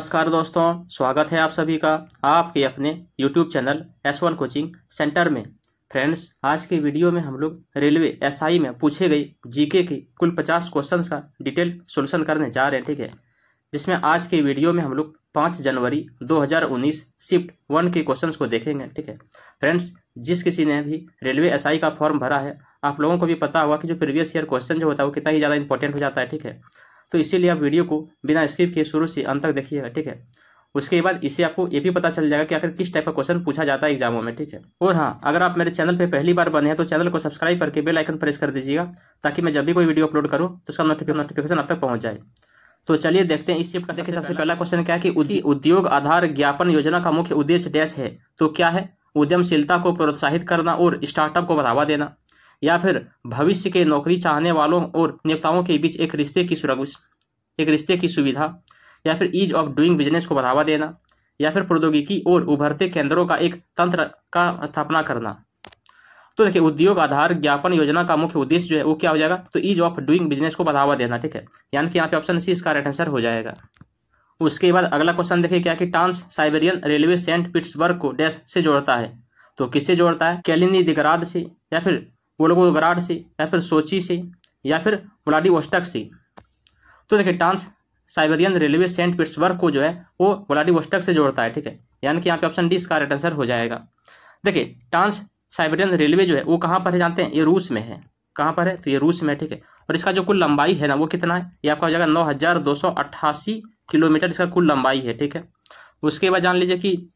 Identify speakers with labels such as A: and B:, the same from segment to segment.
A: नमस्कार दोस्तों, स्वागत है आप सभी का आपके अपने YouTube channel S one coaching centre में। फ्रेंड्स आज के वीडियो में हम लोग रेलवे एसआई में पूछे गए जीके के कुल पचास क्वेश्चंस का डिटेल सोल्यूशन करने जा रहे हैं, ठीक है? जिसमें आज के वीडियो में हम लोग पाँच जनवरी 2019 शिफ्ट वन के क्वेश्चंस को देखेंगे, ठीक है? फ्रेंड्स जिस किसी ने भी रेलवे एसआई का फॉर्म भरा है, आप लोगों को भी पता होगा कि जो प्रीवियस ईयर क्वेश्चन जो होता है वो कितना ही ज़्यादा इंपॉर्टेंट हो जाता है, ठीक है? तो इसीलिए आप वीडियो को बिना स्किप किए शुरू से अंत तक देखिएगा, ठीक है? उसके बाद इससे आपको ये भी पता चल जाएगा कि आखिर किस टाइप का क्वेश्चन पूछा जाता है एग्जामों में, ठीक है? और हाँ अगर आप मेरे चैनल पर पहली बार बने हैं तो चैनल को सब्सक्राइब करके बेल आइकन प्रेस कर दीजिएगा, ताकि मैं जब भी कोई वीडियो अपलोड करूँ तो उसका नोटिफिकेशन अब तक पहुँच जाए। तो चलिए देखते हैं इस का देखिए सबसे पहला क्वेश्चन क्या है कि उद्योग आधार ज्ञापन योजना का मुख्य उद्देश्य डैश है। तो क्या है? उद्यमशीलता को प्रोत्साहित करना और स्टार्टअप को बढ़ावा देना। या फिर भविष्य के नौकरी चाहने वालों और नियोक्ताओं के बीच एक रिश्ते की एक रिश्ते की सुविधा, या फिर ईज ऑफ़ डूइंग बिज़नेस को बढ़ावा देना, या फिर प्रौद्योगिकी और उभरते केंद्रों का एक तंत्र का स्थापना करना। तो देखिए, उद्योग आधार ज्ञापन योजना का मुख्य उद्देश्य जो है वो क्या हो जाएगा? तो ईज ऑफ़ डूइंग बिज़नेस को बढ़ावा देना, ठीक है? यानी कि यहाँ पे ऑप्शन सी इसका राइट आंसर हो जाएगा। उसके बाद अगला क्वेश्चन देखिए, क्या कि trans Siberian railway Saint Petersburg को डैश से जोड़ता है। तो किससे जोड़ता है? कैलिनी दिगराद से, या फिर वोल्गोग्राड से, या फिर सोची से, या फिर व्लाडिवोस्टक से। तो देखिए, trans Siberian railway Saint Petersburg को जो है, वो व्लाडिवोस्टक से जोड़ता है, ठीक है? यानी कि यहाँ पे ऑप्शन डी, इसका राइट आंसर हो जाएगा। देखिए, ट्रांस साइबेरियन रेलवे जो है, वो कहाँ पर है जानते हैं? ये रूस में है। कहाँ पर है? तो ये रूस में, ठीक है? और इसका जो कुल लंबाई है ना, वो कितना है? ये आपका हो जाएगा नौ हज़ार दो सौ अट्ठासी किलोमीटर, इसका कुल लंबाई है, ठीक है? उसके बाद जान लीजिए कि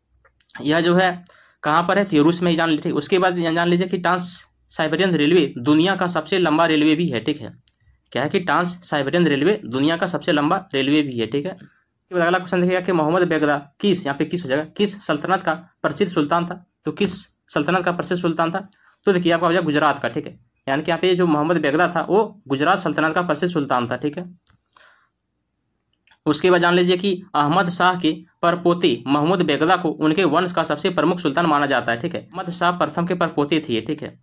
A: यह जो है, कहाँ पर है? तो ये रूस में ही जान लीजिए उसके बाद जान लीजिए कि ट्रांस साइबेरियन रेलवे दुनिया का सबसे लंबा रेलवे भी है, ठीक है? क्या है कि ट्रांस साइबेरियन रेलवे दुनिया का सबसे लंबा रेलवे भी है, ठीक है? अगला क्वेश्चन देखिएगा कि मोहम्मद बेगदा किस, यहाँ पे किस हो जाएगा? किस सल्तनत का प्रसिद्ध सुल्तान था? तो किस सल्तनत का प्रसिद्ध सुल्तान था? तो देखिए, आपका हो जाएगा गुजरात का, ठीक है? यानी कि यहाँ पे जो मोहम्मद बेगदा था, वो गुजरात सल्तनत का प्रसिद्ध सुल्तान था, ठीक है? उसके बाद जान लीजिए कि अहमद शाह के परपोते महमूद बेगदा को उनके वंश का सबसे प्रमुख सुल्तान माना जाता है, ठीक है? अहमद शाह प्रथम के परपोते थे, ठीक है?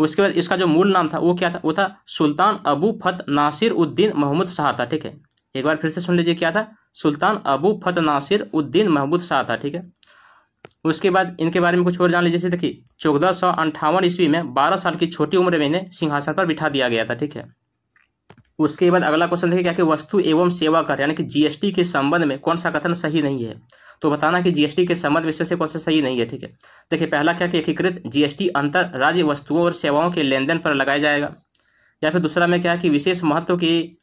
A: उसके बाद इसका जो मूल नाम था, वो क्या था? वो था सुल्तान अबू फत नासिर उद्दीन महमूद शाह था, ठीक है? एक बार फिर से सुन लीजिए क्या था? सुल्तान अबू फत नासिर उद्दीन महमूद शाह था, ठीक है? उसके बाद इनके बारे में कुछ और जान लीजिए, जैसे देखिए चौदह सौ अंठावन ईस्वी में बारह साल की छोटी उम्र में इन्हें सिंहासन पर बिठा दिया गया था, ठीक है? उसके बाद अगला क्वेश्चन देखिए क्या कि वस्तु एवं सेवा कर यानी कि जीएसटी के संबंध में कौन सा कथन सही नहीं है? तो बताना कि जीएसटी के संबंध विषय से कौन सा सही नहीं है, ठीक है? देखिए, पहला क्या कि एकीकृत जीएसटी अंतर राज्य वस्तुओं और सेवाओं के लेन देन पर लगाया जाएगा। या फिर दूसरा में क्या कि विशेष महत्व की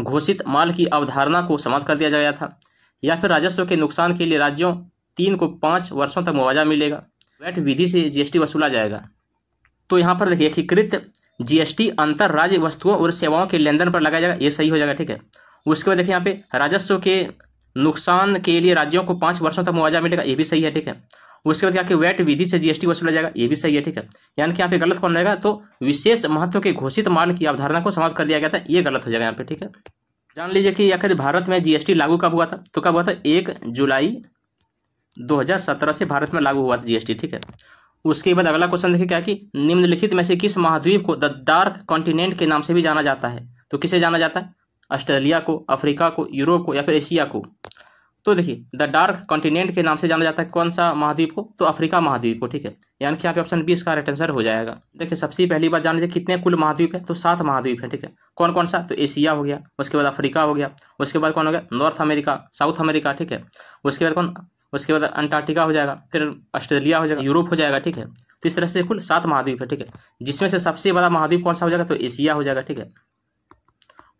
A: घोषित माल की अवधारणा को समाप्त कर दिया गया था। या फिर राजस्व के नुकसान के लिए राज्यों तीन को पाँच वर्षों तक मुआवजा मिलेगा। वैट विधि से जीएसटी वसूला जाएगा। तो यहाँ पर देखिए, एकीकृत जीएसटी अंतर राज्य वस्तुओं और सेवाओं के लेन पर लगाया जाएगा, ये सही हो जाएगा, ठीक है? उसके बाद देखिए, यहाँ पे राजस्व के नुकसान के लिए राज्यों को पाँच वर्षों तक मुआवजा मिलेगा, ये भी सही है, ठीक है? उसके बाद क्या कि वैट विधि से जीएसटी वसूला जाएगा, ये भी सही है, ठीक है? यानी कि यहाँ पे गलत कौन रहेगा? तो विशेष महत्व के घोषित माल की अवधारणा को समाप्त कर दिया गया था, ये गलत हो जाएगा यहाँ पे, ठीक है? जान लीजिए कि आखिर भारत में जीएसटी लागू कब हुआ था? तो कब हुआ था? एक जुलाई 2017 से भारत में लागू हुआ था जीएसटी ठीक है? उसके बाद अगला क्वेश्चन देखिए क्या कि निम्नलिखित में से किस महाद्वीप को द डार्क कॉन्टिनेंट के नाम से भी जाना जाता है? तो किसे जाना जाता है? ऑस्ट्रेलिया को, अफ्रीका को, यूरोप को या फिर एशिया को। तो देखिए, द डार्क कॉन्टिनेंट के नाम से जाना जाता है कौन सा महाद्वीप को? तो अफ्रीका महाद्वीप को, ठीक है? यानी कि यहाँ पे ऑप्शन बी इसका राइट आंसर हो जाएगा। देखिए, सबसे पहली बात जान लीजिए, कितने कुल महाद्वीप है? तो सात महाद्वीप है, ठीक है? कौन कौन सा? तो एशिया हो गया, उसके बाद अफ्रीका हो गया, उसके बाद कौन हो गया? नॉर्थ अमेरिका, साउथ अमेरिका, ठीक है? उसके बाद कौन? उसके बाद अंटार्कटिका हो जाएगा, फिर ऑस्ट्रेलिया हो जाएगा, यूरोप हो जाएगा, ठीक है? तो इस तरह से कुल सात महाद्वीप है, ठीक है? जिसमें से सबसे बड़ा महाद्वीप कौन सा हो जाएगा? तो एशिया हो जाएगा, ठीक है?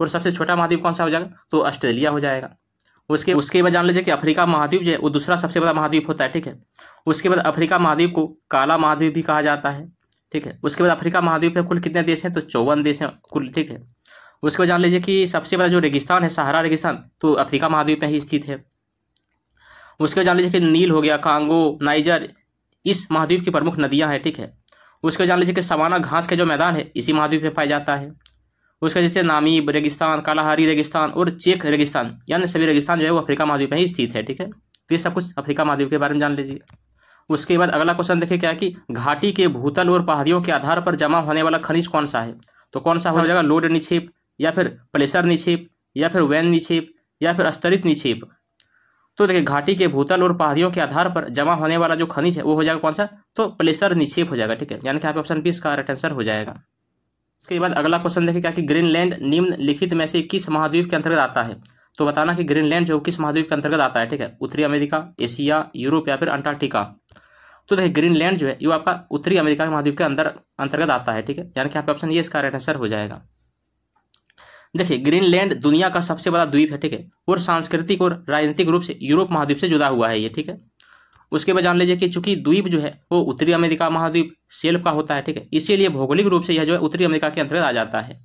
A: और सबसे छोटा महाद्वीप कौन सा हो जाएगा? तो ऑस्ट्रेलिया हो जाएगा। उसके उसके बाद जान लीजिए कि अफ्रीका महाद्वीप जो है, वो दूसरा सबसे बड़ा महाद्वीप होता है, ठीक है? उसके बाद अफ्रीका महाद्वीप को काला महाद्वीप भी कहा जाता है, ठीक है? उसके बाद अफ्रीका महाद्वीप में कुल कितने देश हैं? तो चौवन देश हैं कुल, ठीक है? उसके बाद जान लीजिए कि सबसे बड़ा जो रेगिस्तान है, सहारा रेगिस्तान तो अफ्रीका महाद्वीप में ही स्थित है। उसके बाद जान लीजिए कि नील हो गया, कांगो, नाइजर, इस महाद्वीप की प्रमुख नदियाँ हैं, ठीक है? उसके बाद जान लीजिए कि सवाना घास के जो मैदान है, इसी महाद्वीप में पाया जाता है। उसका जैसे नामीब रेगिस्तान, कालाहारी रेगिस्तान और चेक रेगिस्तान, यानी सभी रेगिस्तान जो है वो अफ्रीका महाद्वीप में ही स्थित है, ठीक है? तो ये सब कुछ अफ्रीका महाद्वीप के बारे में जान लीजिए। उसके बाद अगला क्वेश्चन देखिए क्या कि घाटी के भूतल और पहाड़ियों के आधार पर जमा होने वाला खनिज कौन सा है? तो कौन सा हो जाएगा? लोड निक्षेप या फिर प्लेसर निक्षेप या फिर वैन निक्षेप या फिर स्तरित निक्षेप। तो देखिए, घाटी के भूतल और पहाड़ियों के आधार पर जमा होने वाला जो खनिज है वो हो जाएगा कौन सा? तो प्लेसर निक्षेप हो जाएगा, ठीक है? यानी कि यहाँ पे ऑप्शन बी इसका राइट आंसर हो जाएगा। उसके बाद अगला क्वेश्चन क्या कि ग्रीनलैंड निम्नलिखित में से किस महाद्वीप के अंतर्गत आता है? तो बताना कि ग्रीनलैंड जो किस महाद्वीप के अंतर्गत आता है, ठीक है? उत्तरी अमेरिका, एशिया, यूरोप या फिर अंटार्कटिका। तो देखिए, ग्रीनलैंड जो है, ये आपका उत्तरी अमेरिका के महाद्वीप के अंदर अंतर्गत आता है, ठीक है? यानी कि पे ऑप्शन ये इसका राइट आंसर हो जाएगा। देखिए, ग्रीनलैंड दुनिया का सबसे बड़ा द्वीप है, ठीक है? और सांस्कृतिक और राजनीतिक रूप से यूरोप महाद्वीप से जुड़ा हुआ है ये, ठीक है? उसके बाद जान लीजिए कि चूँकि द्वीप जो है, वो उत्तरी अमेरिका महाद्वीप सेल्फ का होता है, ठीक है? इसीलिए भौगोलिक रूप से यह जो है उत्तरी अमेरिका के अंतर्गत आ जाता है।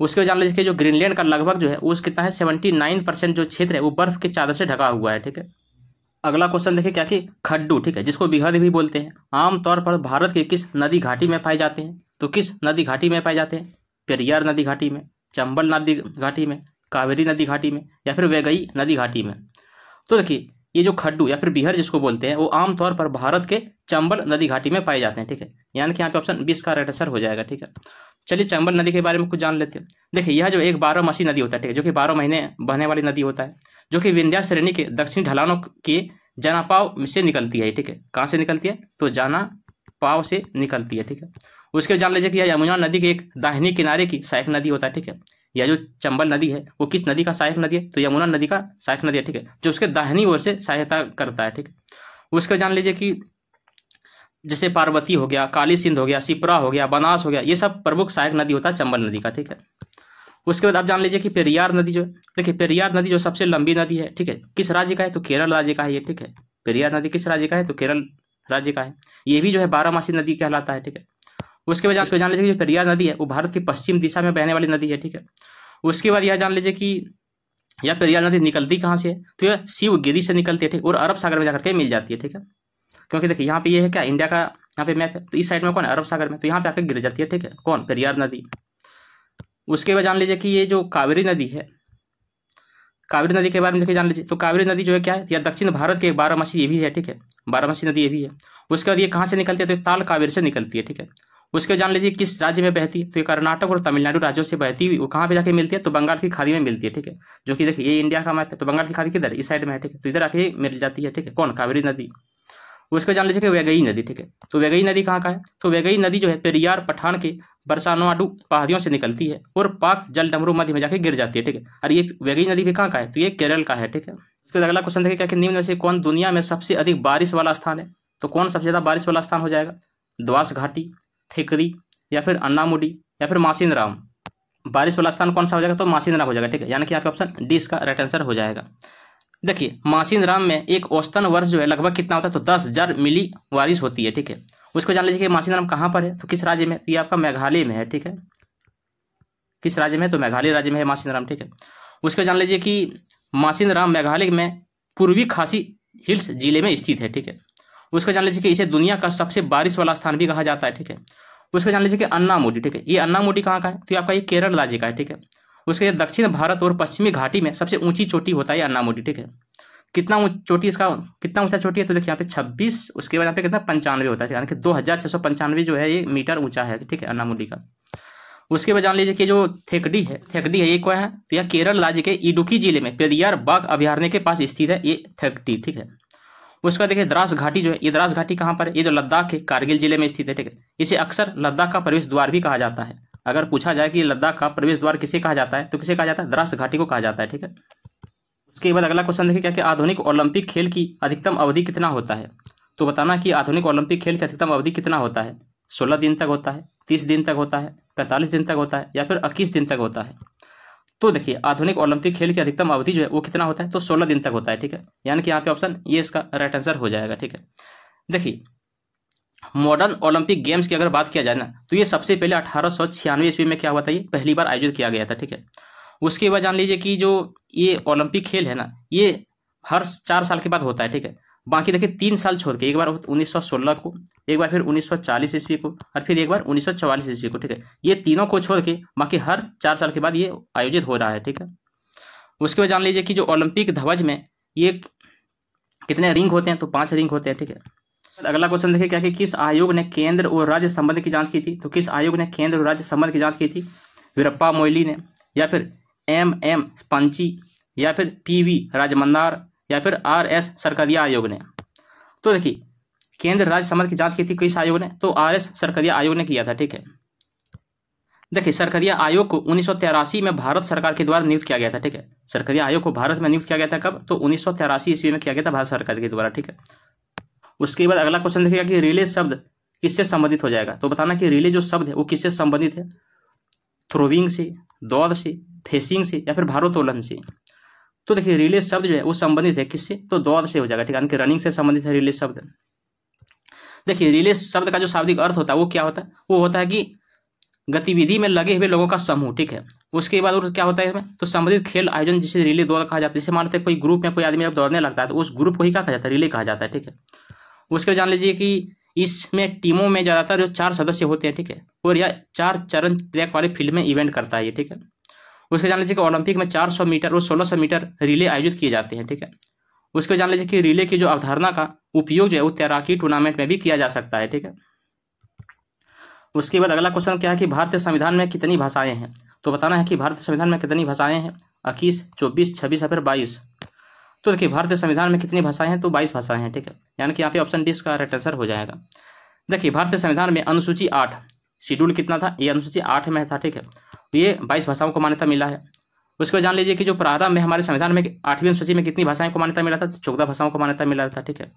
A: उसके बाद जान लीजिए कि जो ग्रीनलैंड का लगभग जो है, वो कितना है? सेवेंटी नाइन परसेंट जो क्षेत्र है, वो बर्फ़ के चादर से ढका हुआ है, ठीक है? अगला क्वेश्चन देखिए क्या कि खड्डू, ठीक है, जिसको बिहद भी बोलते हैं। आमतौर पर भारत के किस नदी घाटी में पाए जाते हैं? तो किस नदी घाटी में पाए जाते हैं? पेरियार नदी घाटी में, चंबल नदी घाटी में, कावेरी नदी घाटी में या फिर वेगई नदी घाटी में। तो देखिए ये जो खड्डू या फिर बिहर जिसको बोलते हैं, वो आमतौर पर भारत के चंबल नदी घाटी में पाए जाते हैं, ठीक है? यानी कि यहाँ पे ऑप्शन बीस का राइट आंसर हो जाएगा, ठीक है? चलिए चंबल नदी के बारे में कुछ जान लेते हैं। देखिए, यह जो एक बारह मसी नदी होता है, ठीक है, जो कि बारह महीने बहने वाली नदी होता है, जो कि विंध्या श्रेणी के दक्षिण ढलानों के जनापाव से निकलती है, ठीक है? कहाँ से निकलती है? तो जाना पाव से निकलती है, ठीक है? उसके जान लीजिए कि यह यमुना नदी के एक दाहिनी किनारे की सहायक नदी होता है, ठीक है? यह जो चंबल नदी है, वो किस नदी का सहायक नदी है? तो यमुना नदी का सहायक नदी है, ठीक है? जो उसके दाहिनी ओर से सहायता करता है, ठीक है? उसके जान लीजिए कि जैसे पार्वती हो गया काली सिंध हो गया सिपरा हो गया, बनास हो गया, ये सब प्रमुख सहायक नदी होता है चंबल नदी का, ठीक है? उसके बाद आप जान लीजिए कि पेरियार नदी जो, देखिए पेरियार नदी जो सबसे लंबी नदी है, ठीक है? किस राज्य का है? तो केरल राज्य का है ये, ठीक है? पेरियार नदी किस राज्य का है? तो केरल राज्य का है। ये भी जो है बारामासी नदी कहलाता है, ठीक है? उसके बाद जान लीजिए कि जो पेरियार नदी है, वो भारत की पश्चिम दिशा में बहने वाली नदी है, ठीक है? उसके बाद यह जान लीजिए कि यह पेरियार नदी निकलती कहाँ से तो यह शिवगिरी से निकलती है, ठीक? और अरब सागर में जाकर के मिल जाती है, ठीक है? क्योंकि देखिए, यहाँ पे ये है क्या? इंडिया का यहाँ पे मैप है। तो इस साइड में कौन है? अरब सागर में। तो यहाँ पे आकर गिर जाती है, ठीक है? कौन? पेरियार नदी। उसके बाद जान लीजिए कि ये जो कावेरी नदी है, कावेरी नदी के बारे में देखिए, जान लीजिए। तो कावेरी नदी जो है क्या है? या दक्षिण भारत के बारामसी ये भी है, ठीक है? बारामसी नदी ये भी है। उसके बाद ये कहाँ से निकलती है? तो ताल कावेरी से निकलती है, ठीक है? उसके जान लीजिए किस राज्य में बहती है। तो ये कर्नाटक और तमिलनाडु राज्यों से बहती हुई वो कहाँ पे जाके मिलती है? तो बंगाल की खाड़ी में मिलती है, ठीक है? जो कि देखिए, ये इंडिया का मैप है। तो बंगाल की खाड़ी किधर? इस साइड में है, ठीक है? तो इधर आके मिल जाती है, ठीक है? कौन? कावेरी नदी। उसके जान लीजिए कि वेगई नदी, ठीक है? तो वेगई नदी कहाँ का है? तो वेगई नदी जो है, पेरियार पठान के बरसानाडु पहाड़ियों से निकलती है और पाक जल डमरू मध्य में जाके गिर जाती है, ठीक है? और ये वेगई नदी भी कहाँ का है? तो ये केरल का है, ठीक है? उसके अगला क्वेश्चन देखिए, क्या कि निम्न में से कौन दुनिया में सबसे अधिक बारिश वाला स्थान है? तो कौन सबसे ज़्यादा बारिश वाला स्थान हो जाएगा? द्वास घाटी थेकरी या फिर अन्नामुडी या फिर मासिन राम। बारिश वाला स्थान कौन सा हो जाएगा तो मासिन राम हो जाएगा, ठीक है? यानी कि आपका ऑप्शन डी इसका राइट आंसर हो जाएगा। देखिए मासिन राम में एक औसतन वर्ष जो है लगभग कितना होता है तो दस हज़ार मिली बारिश होती है, ठीक है? उसको जान लीजिए कि मासिन राम कहाँ पर है तो किस राज्य में? तो ये आपका मेघालय में है, ठीक है? किस राज्य में तो मेघालय राज्य में है मासिन राम, ठीक है? उसको जान लीजिए कि मासिन राम मेघालय में पूर्वी खासी हिल्स ज़िले में स्थित है, ठीक है? उसको जान लीजिए कि इसे दुनिया का सबसे बारिश वाला स्थान भी कहा जाता है, ठीक है? उसका जान लीजिए कि अन्ना मोडी ठीक है? ये अन्ना मोडी कहाँ का है? तो आपका ये केरल राज्य का है, ठीक है? उसके दक्षिण भारत और पश्चिमी घाटी में सबसे ऊँची चोटी होता है अन्ना मोडी ठीक है? कितना चोटी इसका, कितना ऊँचा चोटी है? तो देखिए यहाँ पे छब्बीस, उसके बाद यहाँ पे कितना? पंचानवे होता है, यानी कि दो हज़ार छः सौ पंचानवे जो है ये मीटर ऊँचा है, ठीक है अन्ना मोडी का। उसके बाद जान लीजिए कि जो थेकडी है थेकडी है, ये क्या है? तो यह केरल राज्य के इडुकी ज़िले में पेरियार बाग अभ्यारण्य के पास स्थित है, ये थेकडी, ठीक है? उसका देखिए द्रास घाटी जो है, ये द्रास घाटी कहाँ पर है? ये जो लद्दाख के कारगिल ज़िले में स्थित है, ठीक है? इसे अक्सर लद्दाख का प्रवेश द्वार भी कहा जाता है। अगर पूछा जाए कि लद्दाख का प्रवेश द्वार किसे कहा जाता है तो किसे कहा जाता है? द्रास घाटी को कहा जाता है, ठीक है? उसके बाद अगला क्वेश्चन देखिए, क्या कि आधुनिक ओलंपिक खेल की अधिकतम अवधि कितना होता है? तो बताना कि आधुनिक ओलंपिक खेल की अधिकतम अवधि कितना होता है? सोलह दिन तक होता है, तीस दिन तक होता है, पैंतालीस दिन तक होता है या फिर इक्कीस दिन तक होता है? तो देखिए, आधुनिक ओलंपिक खेल की अधिकतम अवधि जो है वो कितना होता है? तो सोलह दिन तक होता है, ठीक है? यानी कि यहाँ पे ऑप्शन ये इसका राइट आंसर हो जाएगा, ठीक है? देखिए मॉडर्न ओलंपिक गेम्स की अगर बात किया जाए ना तो ये सबसे पहले अठारह सौ छियानवे ईस्वी में क्या हुआ था? ये पहली बार आयोजित किया गया था, ठीक है? उसके बाद जान लीजिए कि जो ये ओलंपिक खेल है ना, ये हर चार साल के बाद होता है, ठीक है? बाकी देखिए तीन साल छोड़ के, एक बार 1916 को, एक बार फिर 1940 ईस्वी को, और फिर एक बार 1944 ईस्वी को, ठीक है? ये तीनों को छोड़ के, बाकी हर चार साल के बाद ये आयोजित हो रहा है, ठीक है? उसके बाद जान लीजिए कि जो ओलंपिक ध्वज में ये कितने रिंग होते हैं तो पाँच रिंग होते हैं, ठीक है? अगला क्वेश्चन देखिए क्या कि किस आयोग ने केंद्र और राज्य संबंध की जाँच की थी? तो किस आयोग ने केंद्र और राज्य संबंध की जाँच की थी? वीरप्पा मोइली ने, या फिर एम एम पंची, या फिर पी वी राजमंदार या फिर आर एस सरकरिया आयोग ने। तो देखिए, केंद्र राज्य संबंध की जाँच की थी किस आयोग ने? तो आर एस सरकरिया आयोग ने किया था, ठीक है? देखिए सरकरिया आयोग को उन्नीस में भारत सरकार के द्वारा नियुक्त किया गया था, ठीक है? सरकरिया आयोग को भारत में नियुक्त किया गया था कब? तो उन्नीस ईस्वी में किया गया था भारत सरकार के द्वारा, ठीक है? उसके बाद अगला क्वेश्चन देखिएगा कि रिले शब्द किससे संबंधित हो जाएगा? तो बताना कि रिले जो शब्द है, वो किससे संबंधित है? थ्रोविंग से दौड़ से, फेसिंग से या फिर भारोत्तोलन से? तो देखिए रिले शब्द जो है, वो संबंधित है किससे? तो दौड़ से हो जाएगा, ठीक है? यानी कि रनिंग से संबंधित है रिले शब्द। देखिए रिले शब्द का जो शाब्दिक अर्थ होता है, वो क्या होता है? वो होता है कि गतिविधि में लगे हुए लोगों का समूह, ठीक है? उसके बाद और क्या होता है इसमें? तो संबंधित खेल आयोजन जिसे रिले दौड़ कहा जाता है, जैसे मानते हैं कोई ग्रुप में कोई आदमी जब दौड़ने लगता है तो उस ग्रुप को ही कहा जाता है? रिले कहा जाता है, ठीक है? उसके जान लीजिए कि इसमें टीमों में ज़्यादातर जो चार सदस्य होते हैं, ठीक है? और यह चार चरण ट्रैक वाले फ़ील्ड में इवेंट करता है ये, ठीक है? उसके जान लीजिए कि ओलंपिक में चार सौ मीटर और सोलह सौ मीटर रिले आयोजित किए जाते हैं, ठीक है? उसके जान लीजिए कि रिले की जो अवधारणा का उपयोग जो है वो तैराकी टूर्नामेंट में भी किया जा सकता है, ठीक है? उसके बाद अगला क्वेश्चन क्या है कि भारतीय संविधान में कितनी भाषाएँ हैं? तो बताना है कि भारतीय संविधान में कितनी भाषाएँ हैं? इक्कीस, चौबीस, छब्बीस या फिर बाईस? तो देखिए, भारतीय संविधान में कितनी भाषाएँ हैं तो बाईस भाषाएँ हैं, ठीक है? यानी कि यहाँ पे ऑप्शन डी इसका राइट आंसर हो जाएगा। देखिए, भारतीय संविधान में अनुसूची आठ, शेड्यूल कितना था? ये अनुसूची आठ में था, ठीक है? ये बाईस भाषाओं को मान्यता मिला है। उसके बाद जान लीजिए कि जो प्रारंभ में हमारे संविधान में आठवीं अनुसूची में कितनी भाषाएँ को मान्यता मिला था? तो चौदह भाषाओं को मान्यता मिला था, ठीक है।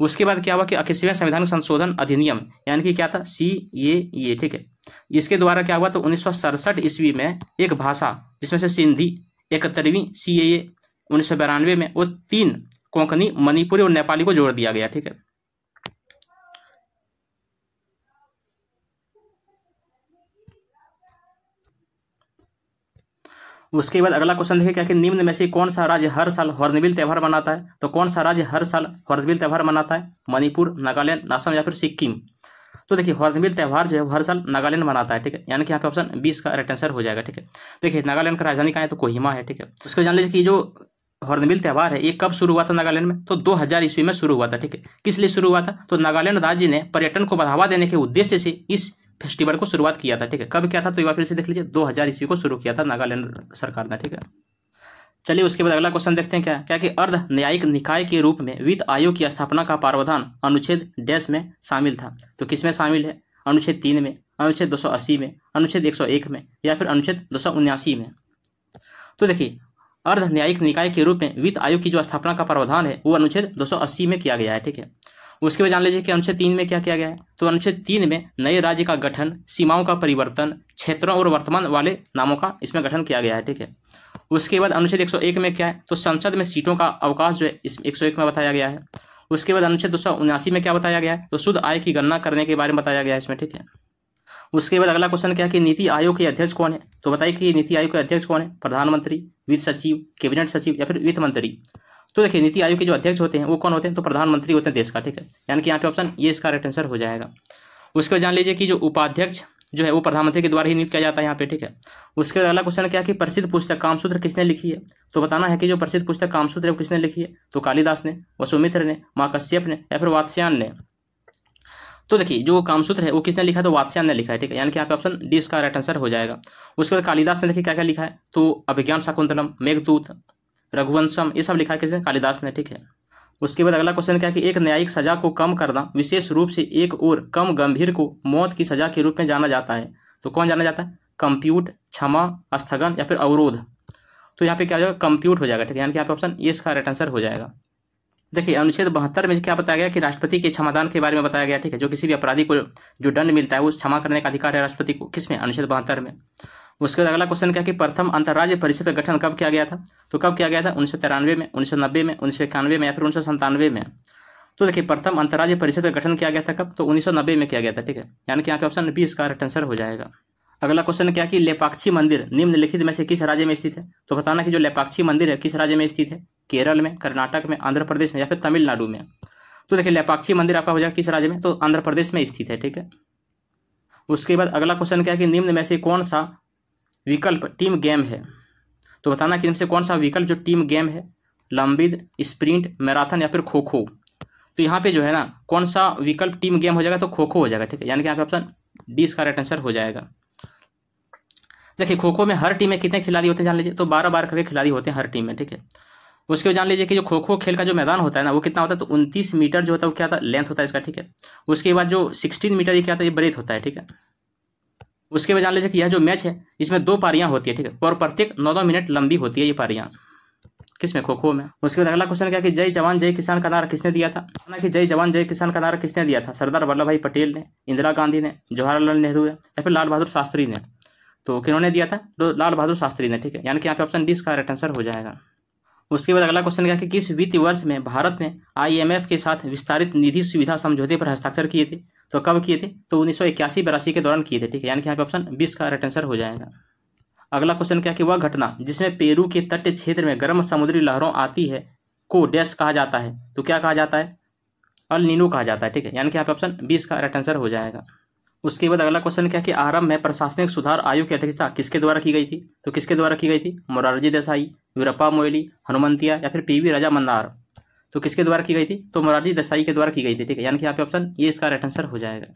A: उसके बाद क्या हुआ कि इक्कीसवें संविधान संशोधन अधिनियम, यानी कि क्या था? सी, ए ये ठीक है। इसके द्वारा क्या हुआ तो उन्नीस सौ सड़सठ ईस्वी में एक भाषा, जिसमें से सिंधी, इकहत्तरवीं सी, ए उन्नीस में वो तीन कोंकणी, मणिपुरी और नेपाली को जोड़ दिया गया, ठीक है। उसके बाद अगला क्वेश्चन देखिए क्या कि निम्न में से कौन सा राज्य हर साल हॉर्नबिल त्यौहार मनाता है? तो कौन सा राज्य हर साल हॉर्नबिल त्यौहार मनाता है? मणिपुर, नागालैंड, असम या फिर सिक्किम। तो देखिए, हॉर्नबिल त्यौहार जो है हर साल नागालैंड मनाता है, ठीक है? यानी कि यहाँ पे ऑप्शन बीस का राइट आंसर हो जाएगा, ठीक है? देखिए, नागालैंड का राजधानी कहाँ है? तो कोहिमा है, ठीक है? उसको जान लीजिए कि जो हॉर्नबिल त्यौहार है, ये कब शुरू हुआ था नागालैंड में? तो 2000 ईस्वी में शुरू हुआ था, ठीक है? किस लिए शुरू हुआ था? तो नागालैंड राज्य ने पर्यटन को बढ़ावा देने के उद्देश्य से इस फेस्टिवल को शुरुआत किया था, ठीक है? कब क्या था? तो एक बार फिर से देख लीजिए 2000 ईस्वी को शुरू किया था नागालैंड सरकार ने, ठीक है? चलिए, उसके बाद अगला क्वेश्चन देखते हैं क्या? क्या कि अर्ध न्यायिक निकाय के रूप में वित्त आयोग की स्थापना का प्रावधान अनुच्छेद डैश में शामिल था। तो किसमें शामिल है? अनुच्छेद तीन में, अनुच्छेद दो सौ अस्सी में, अनुच्छेद एक सौ एक में या फिर अनुच्छेद दो में? तो देखिए, अर्ध न्यायिक निकाय के रूप में वित्त आयोग की जो स्थापना का प्रावधान है, वो अनुच्छेद 280 में किया गया है, ठीक है? उसके बाद जान लीजिए कि अनुच्छेद तीन में क्या किया गया है? तो अनुच्छेद तीन में नए राज्य का गठन, सीमाओं का परिवर्तन, क्षेत्रों और वर्तमान वाले नामों का इसमें गठन किया गया है, ठीक है? उसके बाद अनुच्छेद 101 में क्या है? तो संसद में सीटों का अवकाश जो है, इस 101 में बताया गया है। उसके बाद अनुच्छेद दो में क्या बताया गया है? तो शुद्ध आय की गणना करने के बारे में बताया गया है इसमें, ठीक है? उसके बाद अगला क्वेश्चन क्या है कि नीति आयोग के अध्यक्ष कौन है? तो बताइए कि नीति आयोग के अध्यक्ष कौन है? प्रधानमंत्री, वित्त सचिव, कैबिनेट सचिव या फिर वित्त मंत्री? तो देखिए, नीति आयोग के जो अध्यक्ष होते हैं, वो कौन होते हैं? तो प्रधानमंत्री होते हैं देश का, ठीक है? यानी कि यहाँ पे ऑप्शन ये इसका राइट आंसर हो जाएगा। उसके बाद जान लीजिए कि जो उपाध्यक्ष जो है, वो प्रधानमंत्री के द्वारा ही नियुक्त किया जाता है यहाँ पे, ठीक है? उसके बाद अगला क्वेश्चन क्या कि प्रसिद्ध पुस्तक कामसूत्र किसने लिखी है? तो बताना है कि जो प्रसिद्ध पुस्तक कामसूत्र है, वो किसने लिखी है? तो कालिदास ने, वसुमित्र ने, माँ कश्यप ने या फिर वात्स्यान ने। तो देखिए, जो कामसूत्र है, वो किसने लिखा है? तो वात्स्यान ने लिखा है, ठीक है? यानी कि यहाँ पे ऑप्शन डी इसका राइट आंसर हो जाएगा। उसके बाद कालिदास ने देखिए क्या क्या लिखा है? तो अभिज्ञान शाकुंतलम, मेघदूत रघुवंशम, ये सब लिखा किसने? कालिदास ने, ठीक है। उसके बाद अगला क्वेश्चन क्या कि एक न्यायिक सजा को कम करना, विशेष रूप से एक और कम गंभीर को मौत की सजा के रूप में जाना जाता है। तो कौन जाना जाता है? कंप्यूट, क्षमा, स्थगन या फिर अवरोध। तो यहाँ पे क्या हो जाएगा? कंप्यूट हो जाएगा, ठीक है। यानी कि ऑप्शन ये इसका राइट आंसर हो जाएगा। देखिए, अनुच्छेद बहत्तर में क्या बताया गया कि राष्ट्रपति के क्षमादान के बारे में बताया गया, ठीक है। जो किसी भी अपराधी को जो दंड मिलता है, वो क्षमा करने का अधिकार है राष्ट्रपति को। किसमें अनुच्छेद बहत्तर में। उसके बाद अगला क्वेश्चन क्या कि प्रथम अंतर्राज्य परिषद का गठन कब किया गया था? तो कब किया गया था? उन्नीस सौ तिरानवे में, उन्नीस सौ नब्बे में, उन्नीस सौ इक्यानवे में या फिर उन्नीस में? तो देखिए, प्रथम अंतर्राज्य परिषद का गठन किया गया था कब? तो उन्नीस सौ नब्बे में किया गया था, ठीक है? यानी कि यहाँ पे ऑप्शन बी इसका राइट आंसर हो जाएगा। अगला क्वेश्चन क्या कि लेपाक्षी मंदिर निम्नलिखित में से किस राज्य में स्थित है? तो बताना कि जो लेपाक्षी मंदिर है, किस राज्य में स्थित है? केरल में, कर्नाटक में, आंध्र प्रदेश में या फिर तमिलनाडु में? तो देखिए, लेपाक्षी मंदिर आपका हो जाएगा किस राज्य में? तो आंध्र प्रदेश में स्थित है, ठीक है? उसके बाद अगला क्वेश्चन क्या है कि निम्न में से कौन सा विकल्प, टीम गेम है। तो बताना कि इनसे कौन सा विकल्प जो टीम गेम है? लंबिद, स्प्रिंट, मैराथन या फिर खो खो तो यहाँ पे जो है ना, कौन सा विकल्प टीम गेम हो जाएगा तो खो खो हो जाएगा, ठीक है? यानी कि यहाँ पे ऑप्शन डी इसका राइट आंसर हो जाएगा। देखिए खो खो में हर टीम में कितने खिलाड़ी होते हैं जान लीजिए? तो बारह बारह करके खिलाड़ी होते हैं हर टीम में, ठीक है? उसके बाद जान लीजिए कि जो खो खो खेल का जो मैदान होता है ना, वो कितना होता है? तो उनतीस मीटर जो होता है, वो क्या होता है? लेंथ होता है इसका, ठीक है? उसके बाद जो सिक्सटीन मीटर ये क्या है? ये ब्रेथ होता है, ठीक है? उसके बाद जान लीजिए कि यह जो मैच है, इसमें दो पारियाँ होती है, ठीक है? और प्रत्येक नौ नौ मिनट लंबी होती है ये पारियाँ। किसमें? खो खो में। उसके बाद अगला क्वेश्चन क्या कि जय जवान, जय किसान का नारा किसने दिया था? ना कि जय जवान, जय किसान का नारा किसने दिया था? सरदार वल्लभ भाई पटेल ने, इंदिरा गांधी ने, जवाहरलाल नेहरू ने या फिर लाल बहादुर शास्त्री ने। तो किन्होंने दिया था? तो लाल बहादुर शास्त्री ने, ठीक है? यानी कि यहाँ पे ऑप्शन डी इसका राइट आंसर हो जाएगा। उसके बाद अगला क्वेश्चन क्या कि किस वित्त वर्ष में भारत ने आईएमएफ के साथ विस्तारित निधि सुविधा समझौते पर हस्ताक्षर किए थे? तो कब किए थे? तो उन्नीस सौ इक्यासी बरासी के दौरान किए थे, ठीक है? यानी कि यहाँ पे ऑप्शन बीस का राइट आंसर हो जाएगा। अगला क्वेश्चन क्या कि वह घटना जिसमें पेरू के तट क्षेत्र में गर्म समुद्री लहरों आती है, को डैश कहा जाता है। तो क्या कहा जाता है? अल नीनो कहा जाता है, ठीक है? यानी कि यहाँ पे ऑप्शन बीस का राइट आंसर हो जाएगा। उसके बाद अगला क्वेश्चन क्या कि आरंभ में प्रशासनिक सुधार आयोग की अध्यक्षता किसके द्वारा की गई थी? तो किसके द्वारा की गई थी? मोरारजी देसाई, वीरप्पा मोयली हनुमंतिया या फिर पीवी राजा मन्नार तो किसके द्वारा की गई थी? तो मोरारजी देसाई के द्वारा की गई थी, ठीक है? यानी कि यहाँ पे ऑप्शन ये इसका राइट आंसर हो जाएगा।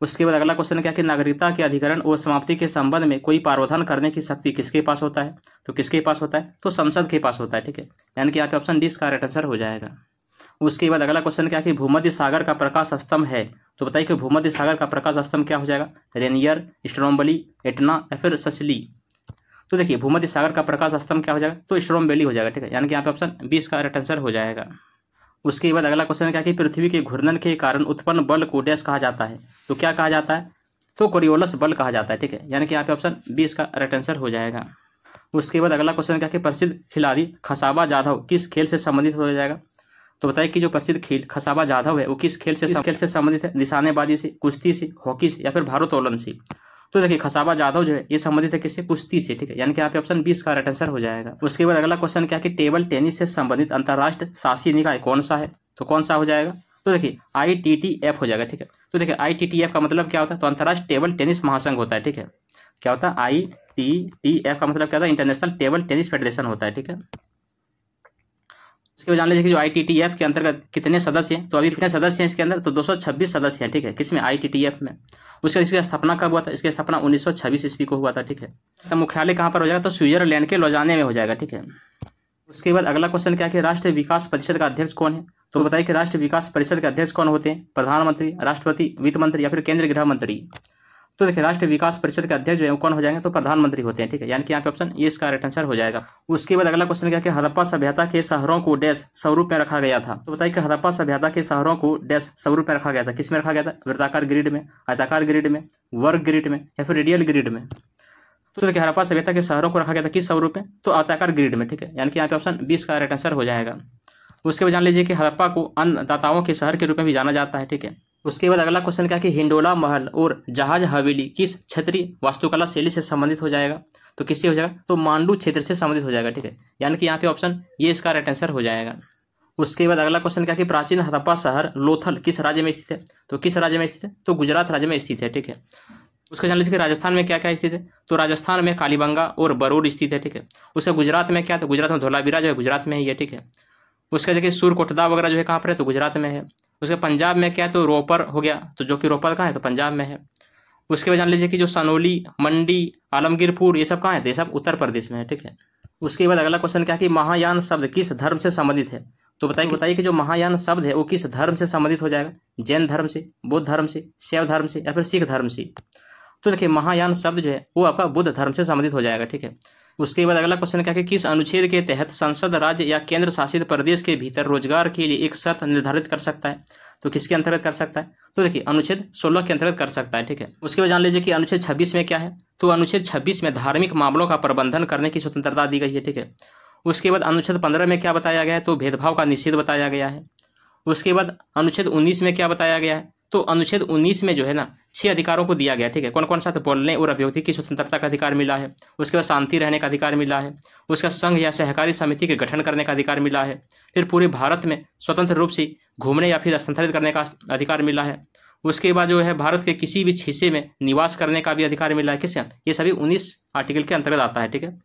A: उसके बाद अगला क्वेश्चन क्या कि नागरिकता के अधिकरण और समाप्ति के संबंध में कोई प्रावधान करने की शक्ति किसके पास होता है? तो किसके पास होता है? तो संसद के पास होता है, ठीक है? यानी कि यहाँ पे ऑप्शन डी इसका राइट आंसर हो जाएगा। उसके बाद अगला क्वेश्चन क्या कि भूमध्य सागर का प्रकाश स्तंभ है? तो बताइए कि भूमध्य सागर का प्रकाश स्तंभ क्या हो जाएगा? रेनियर स्ट्रोम्बली एटना या फिर ससली तो देखिए, भूमध्य सागर का प्रकाश स्तंभ क्या हो जाएगा? तो स्ट्रोम्बेली हो जाएगा, ठीक है? यानी कि यहाँ पे ऑप्शन बीस का राइट आंसर हो जाएगा। उसके बाद अगला क्वेश्चन क्या कि पृथ्वी के घूर्णन के कारण उत्पन्न बल को डैश कहा जाता है। तो क्या कहा जाता है? तो कोरियोलस बल कहा जाता है ठीक है? यानी कि यहाँ पे ऑप्शन बीस का राइट आंसर हो जाएगा। उसके बाद अगला क्वेश्चन क्या कि प्रसिद्ध खिलाड़ी खसाबा जाधव किस खेल से संबंधित हो जाएगा? तो बताइए कि जो प्रसिद्ध खेल खसाबा जाधव है वो किस खेल से खेल से संबंधित है? निशानेबाजी से कुश्ती से हॉकी से या फिर भारोत्तोलन से? तो देखिए, खसाबा जाधव जो है, ये संबंधित है किससे कुश्ती से, ठीक है? यानी कि यहाँ पे ऑप्शन बीस का राइट आंसर हो जाएगा। उसके बाद अगला क्वेश्चन क्या कि टेबल टेनिस से संबंधित अंतर्राष्ट्रीय शासी निकाय कौन सा है? तो कौन सा हो जाएगा? तो देखिए आई टी टी एफ़ हो जाएगा, ठीक है? तो देखिए आई टी टी एफ़ का मतलब क्या होता है? तो अंतर्राष्ट्रीय टेबल टेनिस महासंघ होता है, ठीक है? क्या होता है? आई टी टी एफ़ का मतलब क्या होता है? इंटरनेशनल टेबल टेनिस फेडरेशन होता है, ठीक है? उसके बाद जान लीजिए कि जो आई टी टी एफ़ के अंतर्गत कितने सदस्य हैं तो अभी कितने सदस्य हैं इसके अंदर तो 226 सदस्य हैं, ठीक है? किसमें आई टी टी एफ़ में। उसके इसकी स्थापना कब हुआ था? इसकी स्थापना उन्नीस सौ छब्बीस ईस्वी को हुआ था, ठीक है? इसका मुख्यालय कहाँ पर हो जाएगा? तो स्विट्जरलैंड के लोजाने में हो जाएगा, ठीक है? उसके बाद अगला क्वेश्चन क्या कि राष्ट्रीय विकास परिषद का अध्यक्ष कौन है? तो बताइए कि राष्ट्रीय विकास परिषद के अध्यक्ष कौन होते हैं? प्रधानमंत्री, राष्ट्रपति, वित्त मंत्री या फिर केंद्रीय गृह मंत्री? तो देखिए, राष्ट्रीय विकास परिषद के अध्यक्ष जो है वो कौन हो जाएँगे? तो प्रधानमंत्री होते हैं, ठीक है? यानी कि यहाँ पे ऑप्शन ये इसका राइट आंसर हो जाएगा। उसके बाद अगला क्वेश्चन क्या कि हड़प्पा सभ्यता के शहरों को डैश स्वरूप में रखा गया था। तो बताइए कि हड़प्पा सभ्यता के शहरों को डैश स्वरूप में रखा गया था। किसमें रखा गया था? वृत्ताकार ग्रिड में, आयताकार ग्रिड में, वर्ग ग्रिड में या फिर रेडियल ग्रिड में? तो देखिए, हड़प्पा सभ्यता के शहरों को रखा गया था किस स्वरूप में? तो आयताकार ग्रिड में, ठीक है? यानी कि यहाँ पे ऑप्शन बीस का राइट आंसर हो जाएगा। उसके बाद जान लीजिए कि हड़प्पा को अन्नदाताओं के शहर के रूप में भी जाना जाता है, ठीक है? उसके बाद अगला क्वेश्चन क्या कि हिंडोला महल और जहाज़ हवेली किस क्षेत्रीय वास्तुकला शैली से संबंधित हो जाएगा? तो किससे हो जाएगा? तो मांडू क्षेत्र से संबंधित हो जाएगा, ठीक है? यानी कि यहाँ पे ऑप्शन ये इसका राइट आंसर हो जाएगा। उसके बाद अगला क्वेश्चन क्या कि प्राचीन हड़प्पा शहर लोथल किस राज्य में स्थित है? तो किस राज्य में स्थित है? तो गुजरात राज्य में स्थित है, ठीक है? उसके जान लीजिए कि राजस्थान में क्या क्या स्थित है? तो राजस्थान में कालीबंगा और बरूड स्थित है, ठीक है? उसके गुजरात में क्या? तो गुजरात में धोलावीरा जो है, गुजरात में ही है, ठीक है? उसके देखिए सूरकोटदा वगैरह जो है कहाँ पर है तो गुजरात में है। उसके पंजाब में क्या है तो रोपर हो गया तो जो कि रोपर कहाँ है तो पंजाब में है। उसके बाद जान लीजिए कि जो सनोली, मंडी, आलमगीरपुर, ये सब कहाँ है तो ये सब उत्तर प्रदेश में है, ठीक है। उसके बाद अगला क्वेश्चन क्या है कि महायान शब्द किस धर्म से संबंधित है? तो बताइए बताइए कि जो महायान शब्द है, वो किस धर्म से संबंधित हो जाएगा? जैन धर्म से, बौद्ध धर्म से, शैव धर्म से या फिर सिख धर्म से? तो देखिए, महायान शब्द जो है, वो आपका बुद्ध धर्म से संबंधित हो जाएगा, ठीक है। उसके बाद अगला क्वेश्चन क्या कि किस अनुच्छेद के तहत संसद, राज्य या केंद्र शासित प्रदेश के भीतर रोज़गार के लिए एक शर्त निर्धारित कर सकता है? तो किसके अंतर्गत कर सकता है? तो देखिए, अनुच्छेद 16 के अंतर्गत कर सकता है, ठीक है? उसके बाद जान लीजिए कि अनुच्छेद 26 में क्या है? तो अनुच्छेद 26 में धार्मिक मामलों का प्रबंधन करने की स्वतंत्रता दी गई है, ठीक है? उसके बाद अनुच्छेद 15 में क्या बताया गया है? तो भेदभाव का निषेध बताया गया है। उसके बाद अनुच्छेद 19 में क्या बताया गया है? तो अनुच्छेद 19 में जो है ना, छह अधिकारों को दिया गया, ठीक है? कौन कौन सा तो बोलने और अभिव्यक्ति की स्वतंत्रता का अधिकार मिला है? उसके बाद शांति रहने का अधिकार मिला है। उसका संघ या सहकारी समिति के गठन करने का अधिकार मिला है। फिर पूरे भारत में स्वतंत्र रूप से घूमने या फिर स्थानांतरित करने का अधिकार मिला है। उसके बाद जो है, भारत के किसी भी हिस्से में निवास करने का भी अधिकार मिला है। किससे ये सभी उन्नीस आर्टिकल के अंतर्गत आता है, ठीक है?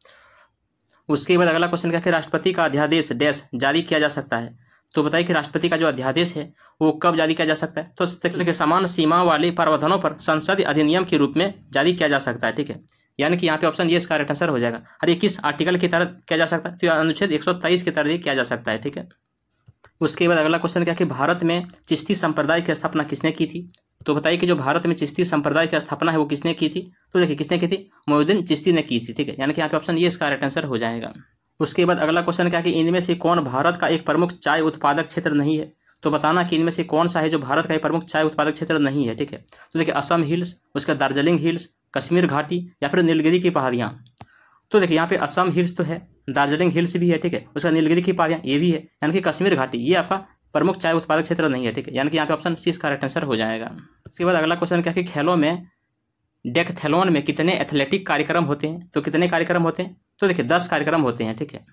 A: उसके बाद अगला क्वेश्चन क्या है, राष्ट्रपति का अध्यादेश डैश जारी किया जा सकता है। तो बताइए कि राष्ट्रपति का जो अध्यादेश है, वो कब जारी किया जा सकता है? तो के समान सीमा वाले प्रावधानों पर संसदीय अधिनियम के रूप में जारी किया जा सकता है, ठीक है? यानी कि यहाँ पे ऑप्शन ये, इसका राइट आंसर हो जाएगा। और ये किस आर्टिकल के तहत किया जा सकता है? तो अनुच्छेद एक सौ तेईस के तहत किया जा सकता है, ठीक है? उसके बाद अगला क्वेश्चन क्या कि भारत में चिश्ती संप्रदाय की स्थापना किसने की थी? तो बताइए कि जो भारत में चिश्ती संप्रदाय की स्थापना है, वो किसने की थी? तो देखिए, किसने की थी? मोहुद्दीन चिश्ती ने की थी, ठीक है? यानी कि यहाँ पे ऑप्शन ये, इसका राइट आंसर हो जाएगा। उसके बाद अगला क्वेश्चन क्या कि इनमें से कौन भारत का एक प्रमुख चाय उत्पादक क्षेत्र नहीं है? तो बताना कि इनमें से कौन सा है जो भारत का एक प्रमुख चाय उत्पादक क्षेत्र नहीं है, ठीक है? तो देखिए, असम हिल्स, उसका दार्जिलिंग हिल्स, कश्मीर घाटी या फिर नीलगिरी की पहाड़ियाँ। तो देखिए, यहाँ पे असम हिल्स तो है, दार्जिलिंग हिल्स भी है, ठीक है? उसका नीलगिरी की पहाड़ियाँ, ये भी है, यानी कि कश्मीर घाटी, ये आपका प्रमुख चाय उत्पादक क्षेत्र नहीं है, ठीक है? यानी कि यहाँ पे ऑप्शन सी इसका राइट आंसर हो जाएगा। उसके बाद अगला क्वेश्चन क्या कि खेलों में डेकथेलोन में कितने एथलेटिक कार्यक्रम होते हैं? तो कितने कार्यक्रम होते हैं? तो देखिए, दस कार्यक्रम होते हैं, ठीक है?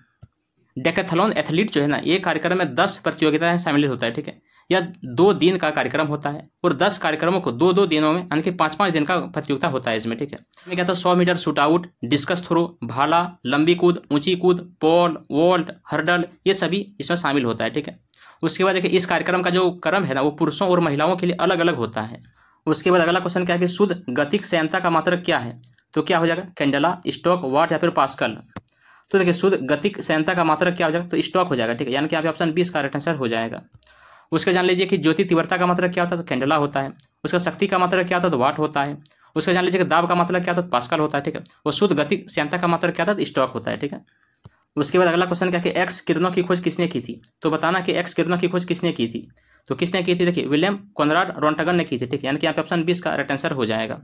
A: डेकेथलॉन एथलीट जो है ना, ये कार्यक्रम में दस प्रतियोगिताएँ शामिल होता है, ठीक है? या दो दिन का कार्यक्रम होता है और दस कार्यक्रमों को दो दो दिनों में, यानी कि पाँच पाँच दिन का प्रतियोगिता होता है इसमें, ठीक है? इसमें क्या था? सौ metre shoot out discus throw भाला, लंबी कूद, ऊँची कूद पॉल वॉल्ट हर्डल ये सभी इसमें शामिल होता है, ठीक है? उसके बाद देखिए, इस कार्यक्रम का जो क्रम है ना, वो पुरुषों और महिलाओं के लिए अलग अलग होता है। उसके बाद अगला क्वेश्चन क्या है कि शुद्ध गतिक संयंता का मात्रक क्या है? तो क्या हो जाएगा? कैंडला, स्टॉक, वाट या फिर पास्कल। तो देखिए, शुद्ध गतिक संयंता का मात्रक क्या हो जाएगा? तो स्टॉक हो जाएगा, ठीक है? यानी कि पे ऑप्शन बीस का राइट आंसर हो जाएगा। उसका जान लीजिए कि ज्योति तीव्रता का मात्रक क्या होता है? तो कैंडला होता है। उसका शक्ति का मात्रक क्या होता है? तो वाट होता है। उसका जान लीजिए कि दाब का मतलब क्या होता है? तो पास्कल होता है, ठीक है? और शुद्ध गति संयंता का मात्रक क्या था तो स्टॉक होता है, ठीक है? उसके बाद अगला क्वेश्चन क्या कि एक्स किरणों की खोज किसने की थी? तो बताना कि एक्स किरणों की खोज किसने की थी? तो किसने की थी? देखिए विलियम कॉनराड रोन्टगन ने की थी, ठीक है? यानी कि यहाँ पे ऑप्शन बीस का राइट आंसर हो जाएगा।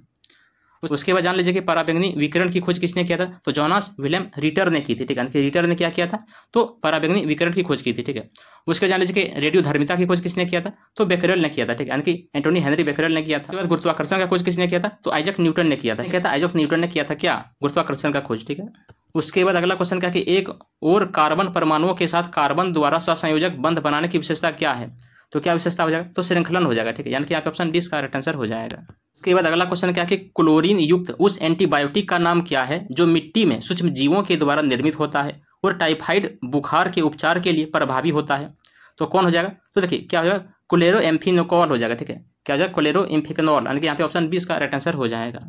A: उसके बाद जान लीजिए कि पराबैंगनी विकिरण की खोज किसने किया था? तो जॉनास विलियम रीटर ने की थी, ठीक है? रीटर ने क्या किया था? तो पराबैंगनी विकिरण की खोज की थी, ठीक है? उसके जान लीजिए कि रेडियो धर्मिता की खोज किसने किया था? तो बेकरेल ने किया था, ठीक है? यानी कि एंटोनी हेनरी बेकरेल ने किया था। उसके बाद गुरुत्वाकर्षण का खोज किसने किया था? तो आइजक न्यूटन ने किया था क्या था आइजक न्यूटन ने किया था क्या? गुरुत्वाकर्षण का खोज, ठीक है? उसके बाद अगला क्वेश्चन क्या कि एक और कार्बन परमाणुओं के साथ कार्बन द्वारा ससंयोजक बंध बनाने की विशेषता क्या है? तो क्या विशेषता हो जाएगा? तो श्रृंखलन हो जाएगा, ठीक है? यानी कि पे ऑप्शन डी का राइट आंसर हो जाएगा। उसके बाद अगला क्वेश्चन क्या कि क्लोरीन युक्त उस एंटीबायोटिक का नाम क्या है, जो मिट्टी में सूक्ष्म जीवों के द्वारा निर्मित होता है और टाइफाइड बुखार के उपचार के लिए प्रभावी होता है। तो कौन हो जाएगा? तो देखिए, क्या हो जाएगा? कोलेरो एम्फिनोकॉल हो जाएगा, ठीक है? क्या हो जाएगा? कोलेरो एम्फिकनॉल यानी कि यहाँ पे ऑप्शन बीस का राइट आंसर हो जाएगा।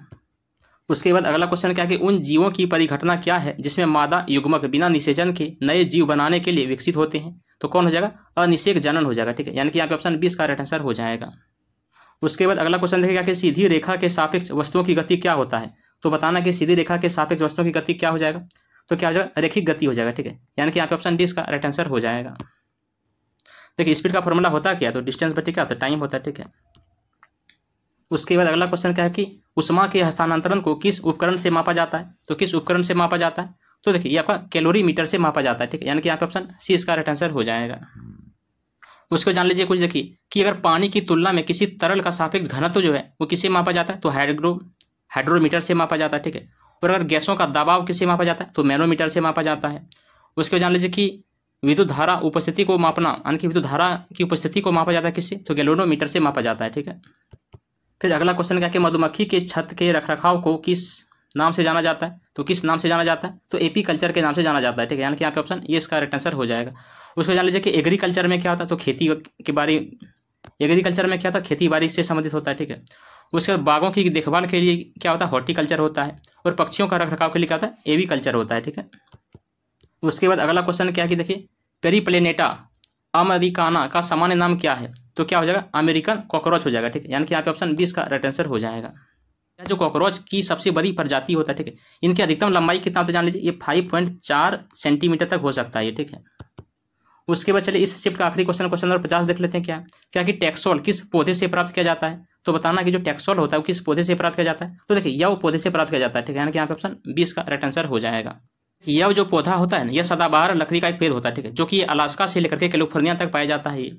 A: उसके बाद अगला क्वेश्चन क्या है कि उन जीवों की परिघटना क्या है, जिसमें मादा युग्मक बिना निषेचन के नए जीव बनाने के लिए विकसित होते हैं? तो कौन हो जाएगा? अनिषेक जनन हो जाएगा, ठीक है? यानी कि यहाँ पे ऑप्शन बीस का राइट आंसर हो जाएगा। उसके बाद अगला क्वेश्चन देखेगा कि सीधी रेखा के सापेक्ष वस्तुओं की गति क्या होता है? तो बताना कि सीधी रेखा के सापेक्ष वस्तुओं की गति क्या हो जाएगा? तो क्या हो जाएगा? रेखिक गति हो जाएगा, ठीक है? यानी कि यहाँ पे ऑप्शन डी इसका राइट आंसर हो जाएगा। देखिए स्पीड का फॉर्मूला होता क्या? तो डिस्टेंस बटे क्या? होता है टाइम होता है, ठीक है? उसके बाद अगला क्वेश्चन क्या है कि उष्मा के हस्तांतरण को किस उपकरण से मापा जाता है? तो किस उपकरण से मापा जाता है? तो देखिए, ये आपका कैलोरी मीटर से मापा जाता है, ठीक है? यानी कि यहाँ पे ऑप्शन सी इसका राइट आंसर हो जाएगा। उसको जान लीजिए कुछ देखिए कि अगर पानी की तुलना में किसी तरल का सापेक्ष घनत्व जो है, वो किससे मापा जाता है? तो हाइड्रो, हाइड्रोमीटर से मापा जाता है, ठीक है? और अगर गैसों का दबाव किससे मापा जाता है? तो मैनोमीटर से मापा जाता है। उसके जान लीजिए कि विद्युत धारा उपस्थिति को मापना, यानी कि विद्युत धारा की उपस्थिति को मापा जाता है किससे? तो गैलोनोमीटर से मापा जाता है, ठीक है? फिर अगला क्वेश्चन क्या कि मधुमक्खी के छत के रखरखाव को किस नाम से जाना जाता है? तो किस नाम से जाना जाता है? तो एपी कल्चर के नाम से जाना जाता है, ठीक है? यानी कि यहाँ पे ऑप्शन ये इसका राइट आंसर हो जाएगा। उसको जान लीजिए कि एग्रीकल्चर में क्या होता है तो खेती के बारे एग्रीकल्चर में क्या होता है, खेती बाड़ी से संबंधित होता है, ठीक है? उसके बाद बागों की देखभाल के लिए क्या होता है हॉर्टिकल्चर होता है, और पक्षियों का रखरखाव के लिए क्या होता है एवी कल्चर होता है, ठीक है? उसके बाद अगला क्वेश्चन क्या है कि देखिए पेरीप्लेनेटा अमेरिकाना का सामान्य नाम क्या है? तो क्या हो जाएगा अमेरिकन कॉकरोच हो जाएगा, ठीक है? यानी कि यहाँ पे ऑप्शन बीस का राइट आंसर हो जाएगा। जो कॉकरोच की सबसे बड़ी प्रजाति होता है, ठीक है? इनकी अधिकतम लंबाई कितना होता है, जान लीजिए, ये फाइव पॉइंट चार सेंटीमीटर तक हो सकता है, ये, ठीक है? उसके बाद चलिए इस शिफ्ट का आखिरी क्वेश्चन क्वेश्चन नंबर पचास देख लेते हैं क्या। क्या कि टैक्सोल किस पौधे से प्राप्त किया जाता है? तो बताना कि जो टैक्सोल होता है, वो किस पौधे से प्राप्त किया जाता है? तो देखिए, यह वो पौधे से प्राप्त किया जाता है, ठीक है कि यहाँ पे ऑप्शन बीस का राइट आंसर हो जाएगा। यह जो पौधा होता है ना, यह सदाबहार लकड़ी का एक पेड़ होता है, ठीक है, जो कि अलास्का से लेकर के कैलिफ़ोर्निया तक पाया जाता है ये।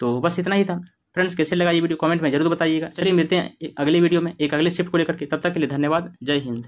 A: तो बस इतना ही था। फ्रेंड्स, कैसे लगा ये वीडियो? कमेंट में ज़रूर बताइएगा। चलिए मिलते हैं अगली वीडियो में, एक अगले शिफ्ट को लेकर के। तब तक के लिए धन्यवाद। जय हिंद।